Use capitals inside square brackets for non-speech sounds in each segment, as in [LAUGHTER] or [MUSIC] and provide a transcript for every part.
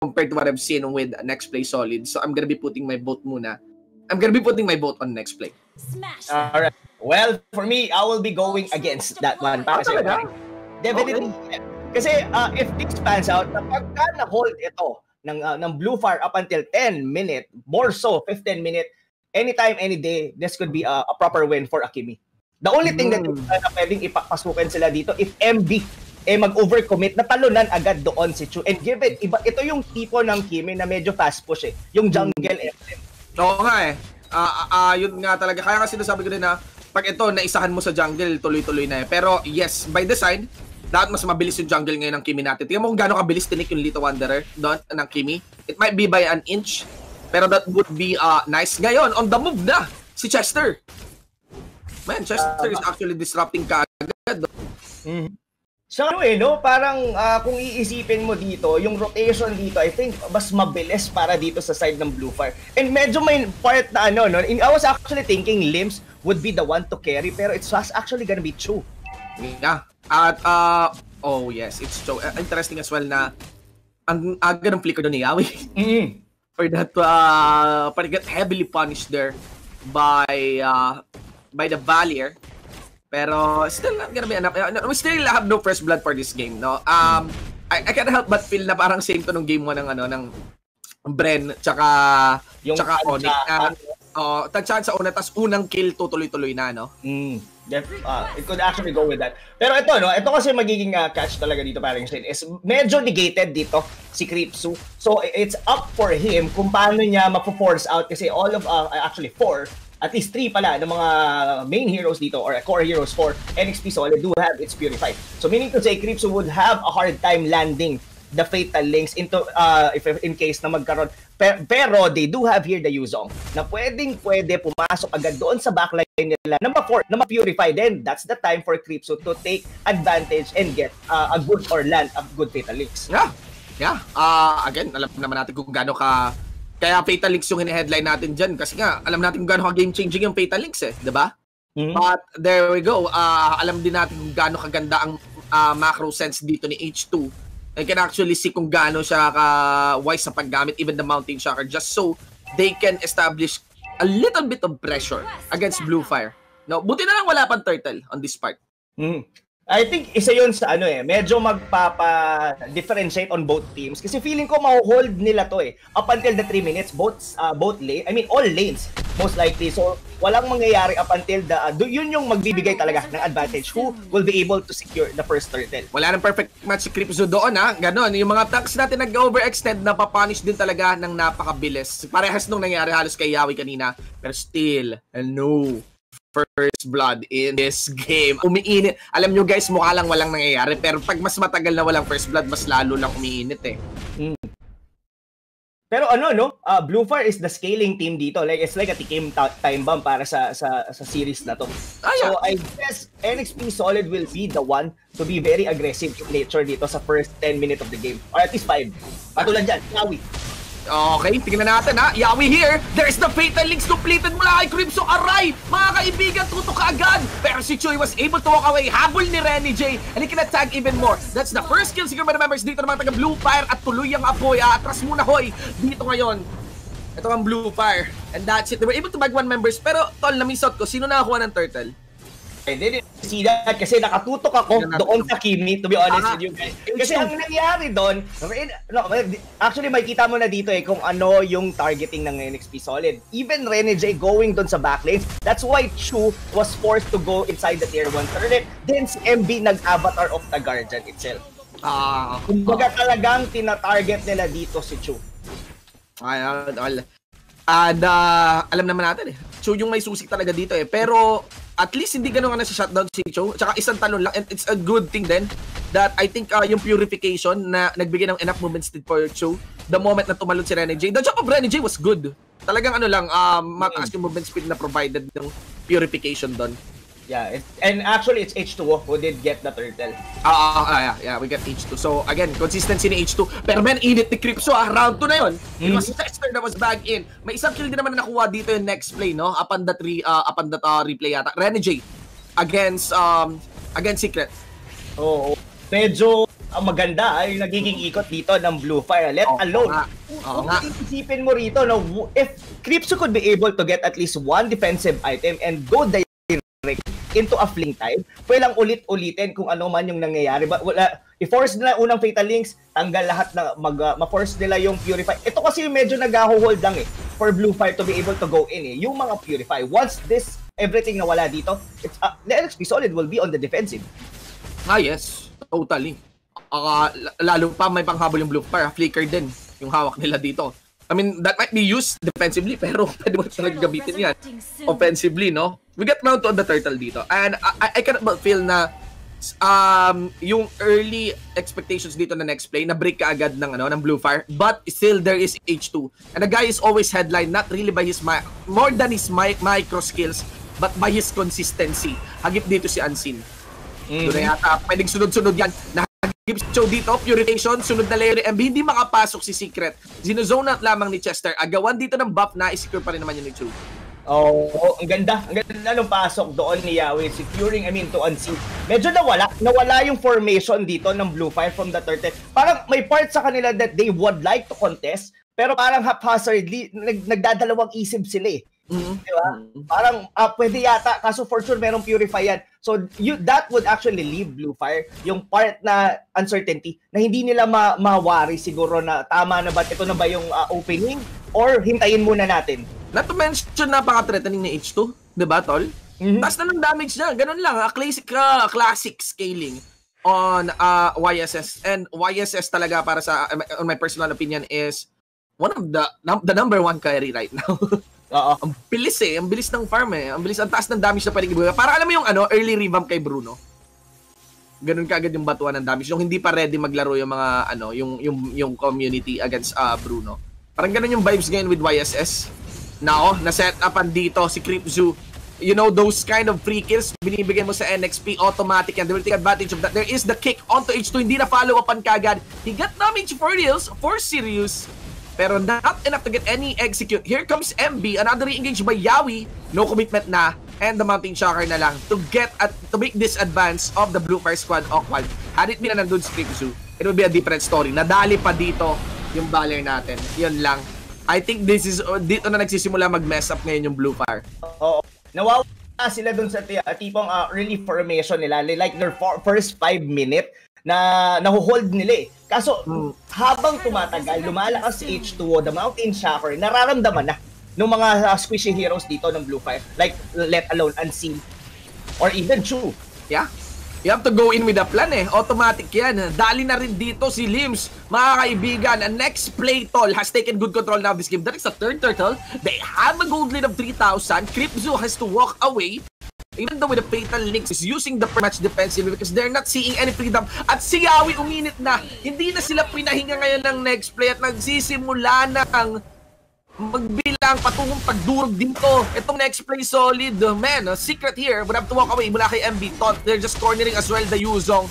compared to what I've seen with next play solid. So I'm gonna be putting my vote muna. I'm gonna be putting my vote on next play. Smash. All right. Well, for me, I will be going against that one. Para sa Definitely. Okay. Kasi uh, if this pans out, na pagka na-hold ito ng, uh, ng Blue Fire up until 10 minute, more so 15 minute, anytime, any day, this could be a, a proper win for Akimi. The only thing mm. that uh, pwedeng ipapasukin sila dito, if MB eh mag-overcommit, natalunan agad doon si Chu. And given, iba, ito yung tipo ng Kimi na medyo fast push eh. Yung jungle emblem. Oo nga eh. Uh, uh, yun nga talaga. Kaya kasi sinasabi ko din na pag ito, naisahan mo sa jungle, tuloy-tuloy na eh. Pero yes, by design, dapat mas mabilis yung jungle ngayon ng Kimi natin. Tingnan mo kung gaano kabilis tinik yung Lito Wanderer doon ng Kimi. It might be by an inch, pero that would be uh, nice. Ngayon, on the move na, si Chester. Man, Chester is actually disrupting kaagad. Mm-hmm. So ano eh, no? Parang uh, kung iisipin mo dito, yung rotation dito, I think mas mabilis para dito sa side ng Blue Fire. And medyo may part na ano, no? I was actually thinking Limbs would be the one to carry, pero it's actually gonna be Chu. Yeah. At, uh, oh yes, it's Chu. Uh, interesting as well na ang aga ng flicker doon ni Yawi. [LAUGHS] Mm. For that, uh, parang get heavily punished there by, uh, by the Valier. Pero still not gonna be enough. We still have no first blood for this game, no? Um, I, I can't help but feel na parang same to nung game 1 ng ano ng Bren tsaka yung tsaka Onyx uh, tagsahan sa una tas unang kill tutuloy-tuloy na no. Mm. Def, uh, it could actually go with that. Pero ito no, ito kasi magiging uh, catch talaga dito parang Shane is medyo negated dito si Creepsu. So it's up for him kung paano niya mapo-force out kasi all of uh, actually four at least three pala ng mga main heroes dito or core heroes for NXP Solid do have its Purified. So meaning to say, Creepso would have a hard time landing the Fatal Links into uh, if in case na magkaroon. Pero, they do have here the Yuzong na pwedeng pwede pumasok agad doon sa backline nila na ma-for, na ma-purify. Then that's the time for Creepso to take advantage and get uh, a good or land a good Fatal Links. Yeah. Yeah. Uh, again, alam naman natin kung gaano ka kaya Fatal Links yung headline natin dyan kasi nga alam natin kung gaano ka-game-changing yung Fatal Links eh, di ba? Mm-hmm. But there we go. Uh, alam din natin kung gaano kaganda ang uh, macro sense dito ni H2. I can actually see kung gaano siya ka-wise sa paggamit, even the Mountain Shocker, just so they can establish a little bit of pressure against Blue Fire. No, buti na lang wala pang turtle on this part. Mm. I think isa yun sa ano eh, medyo magpapa-differentiate on both teams kasi feeling ko ma-hold nila to eh up until the 3 minutes both uh, both lane, I mean all lanes most likely. So walang mangyayari up until the uh, yun yung magbibigay talaga ng advantage who will be able to secure the first turtle. Wala nang perfect match si Cripzo doon ha. Ganon, yung mga tanks natin nag-overextend na papunish din talaga ng napakabilis. Parehas nung nangyari halos kay Yawi kanina pero still no first blood in this game. Umiinit. Alam nyo guys, mukha lang walang nangyayari. Pero pag mas matagal na walang first blood, mas lalo lang umiinit eh. Mm. Pero ano no, uh, Blue Fire is the scaling team dito. Like it's like a team time bomb para sa sa sa series na to. Ah, yeah. So I guess NXP Solid will be the one to be very aggressive in nature dito sa first 10 minutes of the game. Or at least 5. Patulad dyan, Kawi. Okay, tingnan natin ha. Yawi here. There's the Fatal Links completed mula kay Crimson Aray. Mga kaibigan, tutok agad. Pero si Choi was able to walk away. Habol ni Renny J. And he can attack even more. That's the first kill siguro the members dito ng mga taga Blue Fire at tuloy ang apoy. Ah, atras muna hoy. Dito ngayon. Ito ang Blue Fire. And that's it. They were able to bag one members. Pero, tol, na-miss out ko. Sino nakakuha ng turtle? I didn't see that kasi nakatutok ako doon sa Kimi, to be honest with you guys. Kasi ang nangyari doon, no, actually makita mo na dito eh kung ano yung targeting ng NXP Solid. Even Rene J going doon sa backlane, that's why Chu was forced to go inside the tier 1 turret. Then si MB nag-avatar of the Guardian itself. Ah, uh, kumbaga talagang tina-target nila dito si Chu. Ay, all, all. And uh, alam naman natin eh, Chu yung may susi talaga dito eh. Pero at least hindi ganun ka na sa shutdown si Cho. Tsaka isang talon lang. And it's a good thing then that I think uh, yung purification na nagbigay ng enough movement speed for Cho the moment na tumalon si Rene J. The job of Rene J was good. Talagang ano lang, um, mataas yung movement speed na provided ng purification doon. Yeah, it, and actually it's H2 who did get the turtle. Ah, uh, uh, yeah, yeah, we get H2. So again, consistency ni H2. Pero man, init ni Cripso ah, round 2 na yun. Mm. It was Chester that was back in. May isang kill din naman na nakuha dito yung next play, no? Upon that, re, uh, upon that uh, replay yata. Renegade against, um, against Secret. Oo. Oh, medyo ang maganda ay nagiging ikot dito ng Blue Fire. Let Oo alone, nga. Oo kung nga. isipin mo rito, no, if Cripso could be able to get at least one defensive item and go direct into a fling time, pwedeng ulit-ulitin kung ano man yung nangyayari. But wala, i-force nila unang Fatal Links, tanggal lahat na, mag, uh, ma-force nila yung Purify. Ito kasi yung medyo nag-hold lang eh, for Blue Fire to be able to go in eh. Yung mga Purify, once this, everything nawala dito, it's, uh, the LXP Solid will be on the defensive. Ah, yes. Totally. Uh, lalo pa may panghabol yung blue fire. Flicker din yung hawak nila dito. I mean, that might be used defensively, [LAUGHS] pero pwede mo talaga gamitin yan offensively, no? We get round to the turtle dito. And I, I cannot but feel na um, yung early expectations dito na next play, na break ka agad ng, ano, ng blue fire. But still, there is H2. And the guy is always headline, not really by his, mi- more than his mi- micro skills, but by his consistency. Hagip dito si Unseen. Mm-hmm. Doon yata, pwedeng sunod-sunod yan. Nahagip si Cho dito, Purification, sunod na layer MB, hindi makapasok si Secret. Zinozone out lamang ni Chester. Agawan dito ng buff na, isecure pa rin naman yun ni Cho. Oo, oh, ang ganda. Ang ganda nung pasok doon ni Yahweh, securing, I mean, to unsee. Medyo nawala. Nawala yung formation dito ng Blue Fire from the turtle. Parang may part sa kanila that they would like to contest, pero parang haphazardly, nag, nagdadalawang isip sila eh. Mm-hmm. Di ba? Parang uh, pwede yata, kaso for sure merong purify yan. So you, that would actually leave Blue Fire, yung part na uncertainty, na hindi nila ma mawari siguro na tama na ba, ito na ba yung uh, opening, or hintayin muna natin. Not to mention, napaka-threatening ni H2, di ba, Tol? Mm-hmm. Taas na ng damage niya, ganun lang, a classic, uh, classic scaling on uh, YSS. And YSS talaga para sa, on my personal opinion, is one of the, the number one carry right now. [LAUGHS] Oo. Ang bilis eh. Ang bilis ng farm eh. Ang bilis, ang taas ng damage na pwedeng ibigay. Para alam mo yung ano, early revamp kay Bruno. Ganun kaagad yung batuan ng damage. Yung hindi pa ready maglaro yung mga ano, yung yung yung community against uh, Bruno. Parang ganun yung vibes ngayon with YSS. Na oh, na set upan dito si Creep Zoo. You know, those kind of free kills, binibigyan mo sa NXP, automatic and they will take advantage of that. There is the kick onto H2, hindi na follow upan kagad. He got damage for reals, for serious pero not enough to get any execute. Here comes MB, another re-engage by Yawi, no commitment na, and the Mountain Shocker na lang to get at to make this advance of the Blue Fire Squad Awkward. Had it been na nandun si Kripsu, it would be a different story. Nadali pa dito yung baller natin. Yun lang. I think this is, dito na nagsisimula mag-mess up ngayon yung Blue Fire. Oo. Nawawala sila dun sa tipong uh, relief formation nila. Like their for, first 5 minute, na nahuhold nila eh. Kaso, hmm. habang tumatagal, lumalakas si H2O, the Mountain Shocker, nararamdaman na ng mga uh, squishy heroes dito ng Blue Fire. Like, let alone Unseen. Or even Chu. Yeah. You have to go in with a plan eh. Automatic yan. Dali na rin dito si Lims. Mga kaibigan, next play tol has taken good control now of this game. That is the third turtle. They have a gold lead of 3,000. Cryptzo has to walk away even though with the Fatal Links is using the match defensively because they're not seeing any freedom. At si Yawi uminit na. Hindi na sila pinahinga ngayon ng next play at nagsisimula na ang magbilang patungong pagdurog dito. Itong next play solid. Man, secret here. Would have to walk away mula kay MB Tot. They're just cornering as well the Yuzong.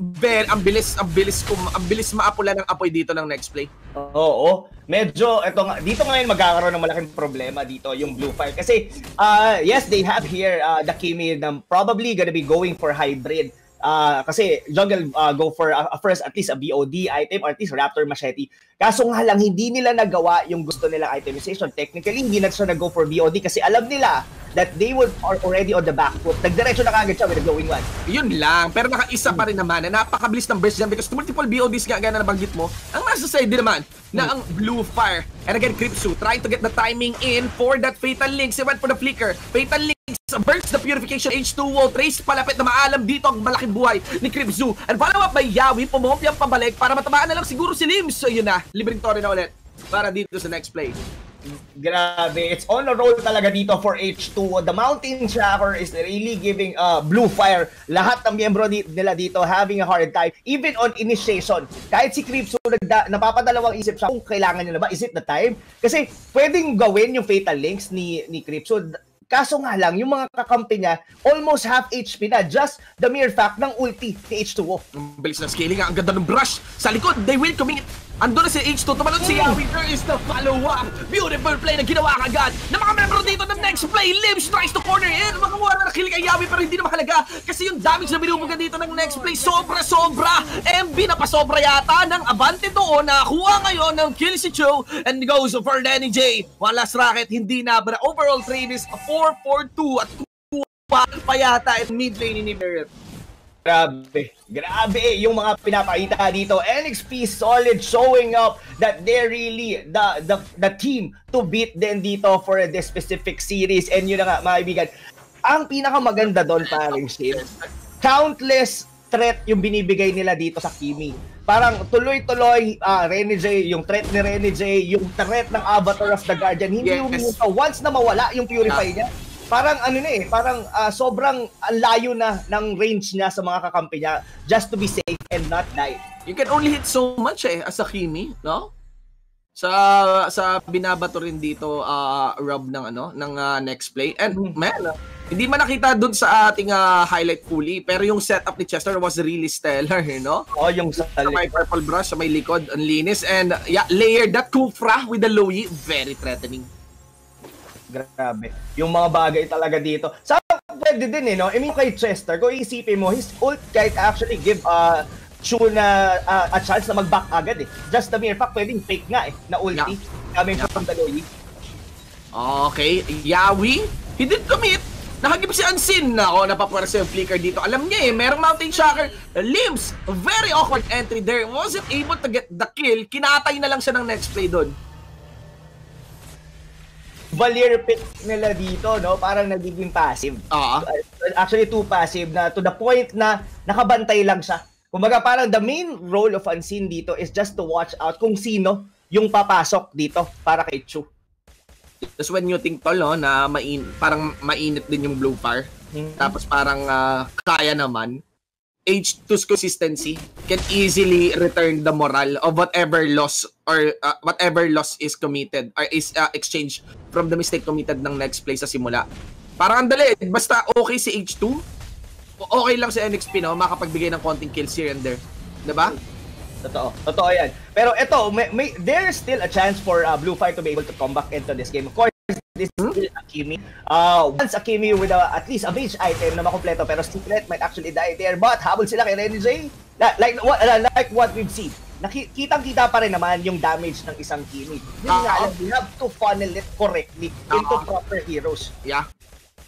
Ben, ang bilis, ang bilis, kum, ang bilis maapula ng apoy dito ng next play. Oo. Medyo, ito nga, dito ngayon magkakaroon ng malaking problema dito yung Blue Fire. Kasi, uh, yes, they have here uh, the Kimi na probably gonna be going for hybrid. Uh, kasi jungle uh, go for uh, first at least a BOD item or at least Raptor Machete. Kaso nga lang, hindi nila nagawa yung gusto nilang itemization. Technically, hindi na siya nag-go for BOD kasi alam nila that they would are already on the back foot. Nagdiretso na kagad siya with the going one. Yun lang. Pero nakaisa pa rin naman na napakabilis ng burst dyan because multiple BODs nga gana nabanggit mo. Ang nasa side din naman na ang Blue Fire. And again, Kripsu trying to get the timing in for that Fatal Links. He went for the flicker. Fatal Links burns the Purification H2O. Trace palapit na maalam dito ang malaking buhay ni Kripsu. And follow up by Yawi. Pumompi ang pabalik para matamaan na lang siguro si Lims. So yun na libreng na ulit para dito sa next play. Grabe, it's on a roll talaga dito for H2. The Mountain Shower is really giving uh, blue fire. Lahat ng miyembro di- nila dito having a hard time. Even on initiation, kahit si Creepso nagda- napapadalawang isip siya kung kailangan niya na ba, is it the time? Kasi pwedeng gawin yung Fatal Links ni, ni Creepso. Kaso nga lang, yung mga kakampi niya, almost half HP na. Just the mere fact ng ulti ni H2O. Ang bilis ng scaling. Ang ganda ng brush sa likod. They will commit Ando na si H2, tumalon si Yawi. There is the follow-up. Beautiful play na ginawa kagad ng mga member dito ng next play. Limbs tries to corner in. Makakuha na kill kay Yawi pero hindi na mahalaga kasi yung damage na binubugan dito ng next play sobra-sobra. MB na pasobra yata ng Abante doon. Nakakuha ngayon ng kill si Cho and goes for Danny J. One last racket, hindi na. But overall trade is 4-4-2 at kuha pa yata at mid lane ni Barrett. Grabe. Grabe yung mga pinapakita dito. NXP solid showing up that they're really the, the, the team to beat din dito for this specific series. And yun na nga, mga kaibigan, ang pinakamaganda doon paring Shin, countless threat yung binibigay nila dito sa Kimi. Parang tuloy-tuloy, uh, Rene J, yung threat ni Rene J, yung threat ng Avatar of the Guardian, hindi yes. huminto. Once na mawala yung Purify niya, parang ano na eh, parang uh, sobrang layo na ng range niya sa mga kakampi niya just to be safe and not die. You can only hit so much eh as a Kimi, no? Sa sa binabato rin dito uh, Rob ng ano ng uh, next play. And mm-hmm. man, hindi man nakita doon sa ating uh, highlight fully, pero yung setup ni Chester was really stellar, you know? Oh, yung sa may purple brush sa may likod, ang linis and yeah, layered that Kufra with the Lowy, very threatening. Grabe. Yung mga bagay talaga dito. Sa pwede din eh, no? I mean, kay Chester, kung isipin mo, his ult might actually give uh, Chu na uh, a chance na mag-back agad eh. Just the mere fact, pwedeng fake nga eh, na ulti. Yeah. Coming yeah. from Daloy. Okay, Yawi, he did commit. Nakagip si Unseen na ako, napapwera yung flicker dito. Alam niya eh, merong mountain shocker. Limbs, very awkward entry there. Wasn't able to get the kill. Kinatay na lang siya ng next play doon. Valier pick nila dito, no? Parang nagiging passive. Uh-huh. Actually, too passive na to the point na nakabantay lang siya. Kumbaga parang the main role of Unseen dito is just to watch out kung sino yung papasok dito para kay Chu. Tapos when you think tol, no, na main, parang mainit din yung blue fire. Mm-hmm. Tapos parang uh, kaya naman, H2's consistency can easily return the moral of whatever loss or uh, whatever loss is committed or is uh, exchanged from the mistake committed ng next play sa simula. Parang andali, basta okay si H2, okay lang si NXP no, makapagbigay ng konting kills here and there. 'Di ba? Totoo. Totoo 'yan. Pero ito, may, may, there's still a chance for uh, Blue Fire to be able to come back into this game. Of course, this hmm? is Akimi. Uh, once Akimi with a, at least a mage item na makompleto pero Secret might actually die there. But habol sila kay Renny J. Like, what, uh, like what we've seen. Nakitang-kita pa rin naman yung damage ng isang Kimi. Yun uh, nga lang, we have to funnel it correctly into uh, proper heroes. Yeah.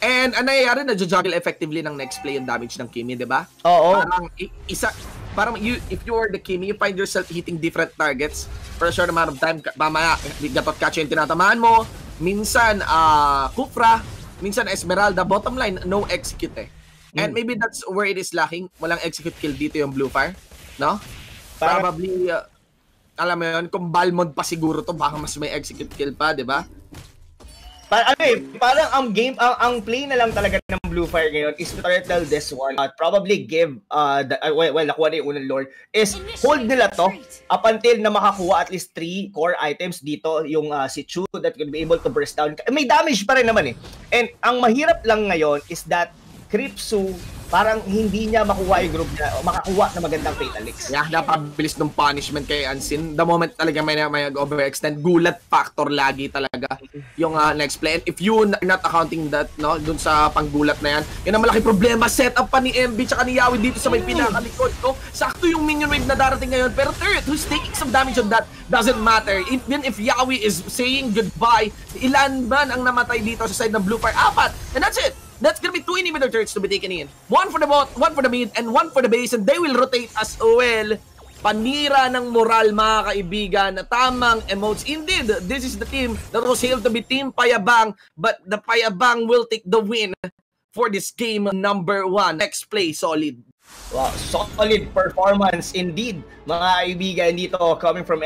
And ano nangyayari na juggle effectively ng next play yung damage ng Kimi, 'di ba? Oo. Parang isa parang you if you are the Kimi, you find yourself hitting different targets for a short amount of time. Mamaya, dapat catch yung tinatamaan mo, minsan uh, Kufra, minsan Esmeralda, bottom line, no execute eh. And mm. maybe that's where it is lacking. Walang execute kill dito yung Blue Fire. No? Probably, uh, alam mo yun, kung Balmond pa siguro to, baka mas may execute kill pa, di ba? Pa ano eh, parang ang game, ang, ang play na lang talaga ng Blue Fire ngayon is to turtle this one. Uh, probably give, uh, the, uh, well, well, nakuha na yung unang lord, is hold nila to up until na makakuha at least 3 core items dito, yung uh, si Chu that can be able to burst down. May damage pa rin naman eh. And ang mahirap lang ngayon is that Kripsu parang hindi niya makuha yung group niya o makakuha na magandang fatal licks. Yeah, napabilis ng punishment kay Ansin. The moment talaga may, may overextend, gulat factor lagi talaga yung uh, next play. And if you not accounting that, no, dun sa panggulat na yan, yun ang malaki problema. Set up pa ni MB tsaka ni Yawi dito sa may pinakalikod ko. Sakto yung minion wave na darating ngayon. Pero third, who's taking some damage on that doesn't matter. Even if Yawi is saying goodbye, ilan man ang namatay dito sa side ng Blue Fire? Apat! And that's it! That's gonna be two inhibitor turrets to be taken in. One for the bot, one for the mid, and one for the base, and they will rotate as well. Panira ng moral, mga kaibigan. Tamang emotes. Indeed, this is the team that was hailed to be Team Payabang, but the Payabang will take the win for this game number one. Next play, solid. Wow, solid performance indeed, mga kaibigan dito coming from